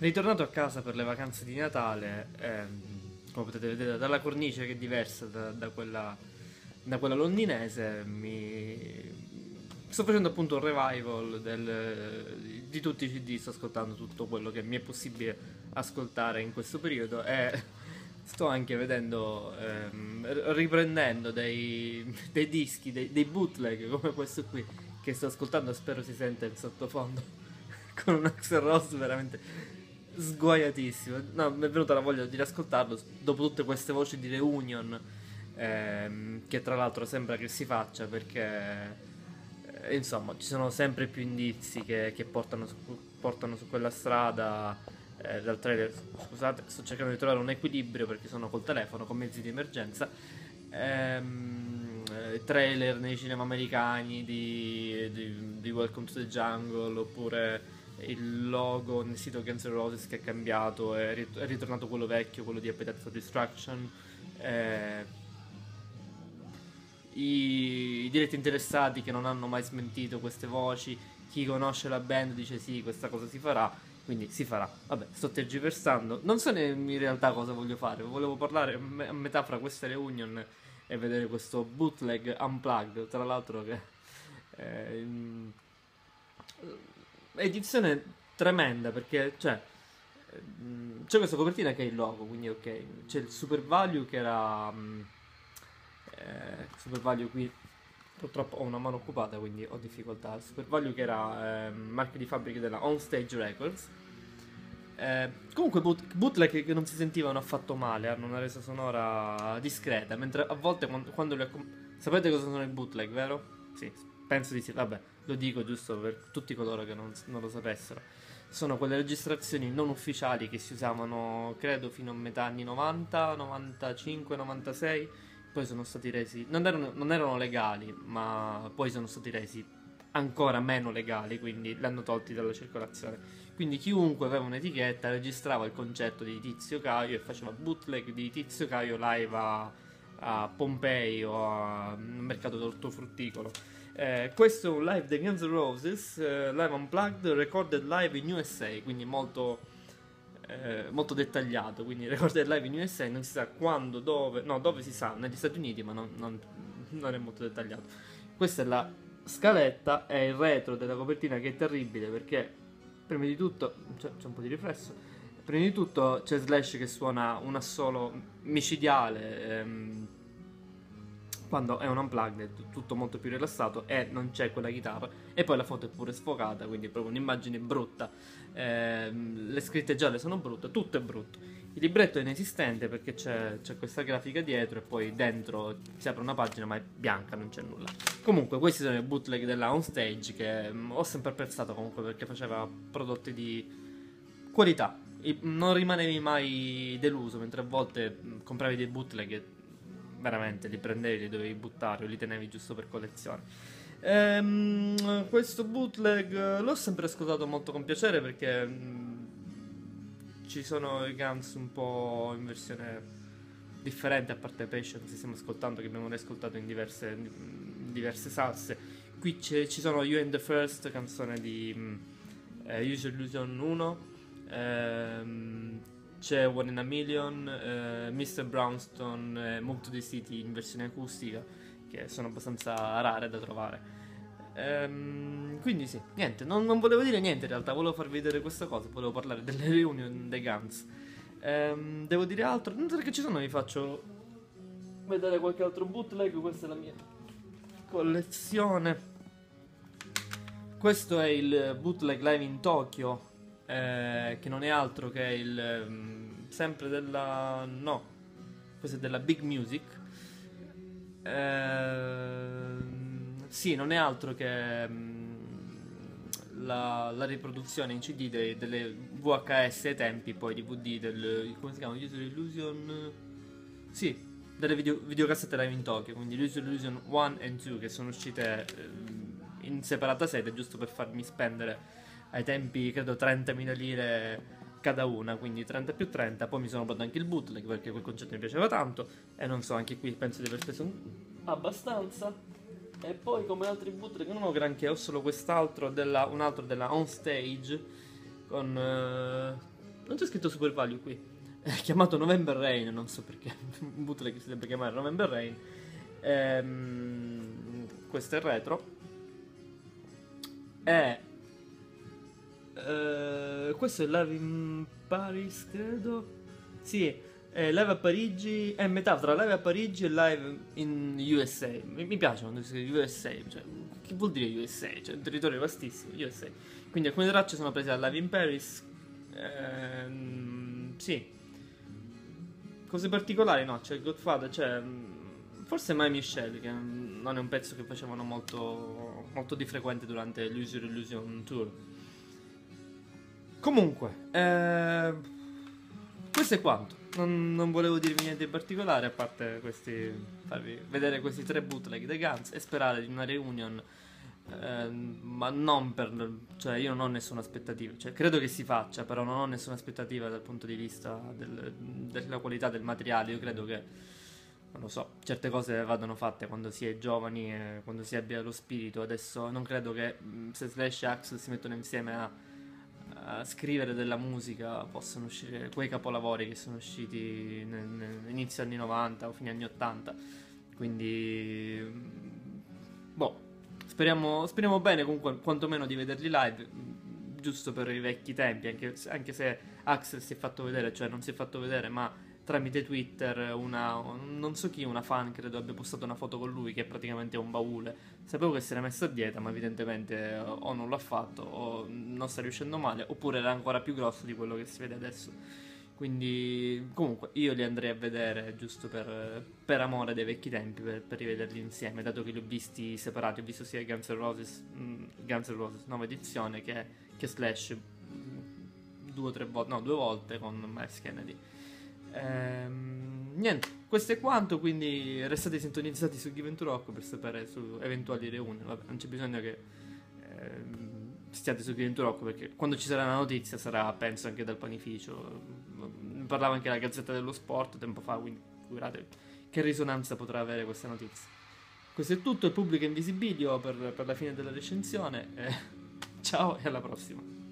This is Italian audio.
Ritornato a casa per le vacanze di Natale, ehm, come potete vedere dalla cornice che è diversa da, da quella, da quella londinese, mi... sto facendo appunto un revival del- di tutti i CD, sto ascoltando tutto quello che mi è possibile ascoltare in questo periodo e sto anche vedendo, ehm, riprendendo dei, dei dischi, dei, dei bootleg come questo qui che sto ascoltando, spero si sente in sottofondo con un Axel Rose veramente sguaiatissimo. No, mi è venuta la voglia di riascoltarlo dopo tutte queste voci di reunion. ehm, che tra l'altro sembra che si faccia perché eh, insomma ci sono sempre più indizi che, che portano, su, portano su quella strada. eh, dal trailer, scusate, sto cercando di trovare un equilibrio perché sono col telefono con mezzi di emergenza. Ehm, eh, trailer nei cinema americani di, di- di Welcome to the Jungle oppure il logo nel sito Guns N' Roses che è cambiato, è, rit- è ritornato quello vecchio, quello di Appetite for Destruction. eh, i, i diretti interessati che non hanno mai smentito queste voci, chi conosce la band dice sì, questa cosa si farà, quindi si farà. Vabbè, sto tergiversando. Non so in realtà cosa voglio fare, volevo parlare a me- a metà fra queste reunion e vedere questo bootleg unplugged, tra l'altro che... eh, edizione tremenda perché cioè mm, c'è questa copertina che è il logo quindi ok c'è il super value che era mm, eh, super value qui purtroppo ho una mano occupata quindi ho difficoltà. Il super value che era eh, marchio di fabbrica della Onstage Records. Eh, comunque boot- bootleg che non si sentivano affatto male hanno una resa sonora discreta mentre a volte quando, quando li accom- sapete cosa sono i bootleg vero? sì penso di sì vabbè lo dico giusto per tutti coloro che non, non lo sapessero. Sono quelle registrazioni non ufficiali che si usavano, credo, fino a metà anni 90, 95, 96. Poi sono stati resi. Non erano, non erano legali, ma poi sono stati resi ancora meno legali, quindi li hanno tolti dalla circolazione. Quindi chiunque aveva un'etichetta registrava il concetto di Tizio Caio e faceva bootleg di Tizio Caio live a, a Pompei o a- mercato d'ortofrutticolo. Eh, questo è un live dei Guns N' Roses, eh, live unplugged, recorded live in USA, quindi molto, eh, molto dettagliato. Quindi recorded live in USA, non si sa quando, dove, no, dove si sa, negli Stati Uniti, ma non, non- non è molto dettagliato. Questa è la scaletta, è il retro della copertina che è terribile perché, prima di tutto, c'è, c'è un po' di riflesso. Prima di tutto c'è Slash che suona un assolo micidiale. ehm, quando è un unplugged tutto molto più rilassato e non c'è quella chitarra e poi la foto è pure sfocata quindi è proprio un'immagine brutta. Ehm, le scritte gialle sono brutte tutto è brutto. Il libretto è inesistente perché c'è, c'è questa grafica dietro e poi dentro si apre una pagina ma è bianca non c'è nulla. Comunque questi sono i bootleg della Onstage che mm, ho sempre apprezzato comunque perché faceva prodotti di qualità. Non rimanevi mai deluso mentre a volte mh, compravi dei bootleg e veramente li prendevi, li dovevi buttare o li tenevi giusto per collezione. Ehm, questo bootleg eh, l'ho sempre ascoltato molto con piacere perché mh, ci sono i Guns un po' in versione differente a parte Patience che stiamo ascoltando che abbiamo riascoltato in diverse, in diverse salse qui ci sono You and the First canzone di mh, eh, Use Illusion 1 ehm, c'è One in a Million eh, Mr. Brownstone e Move to the City in versione acustica che sono abbastanza rare da trovare Ehm, quindi sì, niente, non, non volevo dire niente in realtà, volevo farvi vedere questa cosa, volevo parlare delle reunion dei Guns. Ehm, devo dire altro? Non so che ci sono, vi faccio vedere qualche altro bootleg, questa è la mia collezione. Questo è il bootleg live in Tokyo, eh, che non è altro che il... mm, sempre della... no, questo è della Big Music. Ehm, sì, non è altro che mm, la, la riproduzione in CD de- delle VHS ai tempi, poi DVD del... come si chiama? User Illusion... Sì, delle video, videocassette live in Tokyo, quindi User Illusion 1 e 2 che sono uscite ehm, in separata sede giusto per farmi spendere ai tempi credo 30.000 lire cada una, quindi 30 più 30, poi mi sono comprato anche il bootleg perché quel concetto mi piaceva tanto e non so, anche qui penso di aver speso un- abbastanza. E poi come altri bootleg non ho granché, ho solo quest'altro, della, un altro della On Stage con eh, non c'è scritto Super Value qui. È chiamato November Rain, non so perché. Un bootleg si debba chiamare November Rain. Ehm, questo è retro. E. eh, questo è Live in Paris, credo. Sì, è live a Parigi. È metà tra live a Parigi e live in USA. Mi, mi piace quando si dice USA. Cioè, che vuol dire USA? Cioè, un territorio vastissimo. USA. Quindi alcune tracce sono prese da Live in Paris. Ehm, sì. Cose particolari, no? C'è Godfather, c'è. mm, Forse Mai Michelle, che non è un pezzo che facevano molto, molto di frequente durante l'User Illusion Tour. Comunque, eh, questo è quanto. Non, non volevo dirvi niente in particolare, a parte questi, farvi vedere questi tre bootleg dei Guns e sperare di una reunion. ehm, ma non per. cioè, io non ho nessuna aspettativa. Cioè, credo che si faccia, però non ho nessuna aspettativa dal punto di vista del- della qualità del materiale. Io credo che non lo so, certe cose vadano fatte quando si è giovani e quando si abbia lo spirito. Adesso non credo che mh, se Slash e Axel si mettono insieme a, scrivere della musica possano uscire quei capolavori che sono usciti inizio anni 90 o fine anni 80. Quindi, boh, speriamo, speriamo bene comunque quantomeno di vederli live. Giusto per i vecchi tempi, anche, anche se Axel si è fatto vedere, cioè non si è fatto vedere, ma tramite Twitter una, non so chi, una fan credo abbia postato una foto con lui che è praticamente un baule. Sapevo che si era messo a dieta, ma evidentemente eh, o non l'ha fatto o non sta riuscendo male, oppure era ancora più grosso di quello che si vede adesso. Quindi, comunque, io li andrei a vedere giusto per, per amore dei vecchi tempi, per, per rivederli insieme, dato che li ho visti separati. Ho visto sia Guns N' Roses, mm, Guns N' Roses nuova edizione che, che Slash mm, due o tre volte, no, due volte con Miles Kennedy. Ehm, niente, questo è quanto, quindi restate sintonizzati su Given to Rock per sapere su eventuali reunion. Vabbè, non c'è bisogno che ehm, stiate su Given to Rock perché quando ci sarà la notizia sarà, penso, anche dal panificio. Ne parlava anche la Gazzetta dello Sport tempo fa, quindi figurate che risonanza potrà avere questa notizia. Questo è tutto, il pubblico invisibilio per, per la fine della recensione. eh, ciao e alla prossima.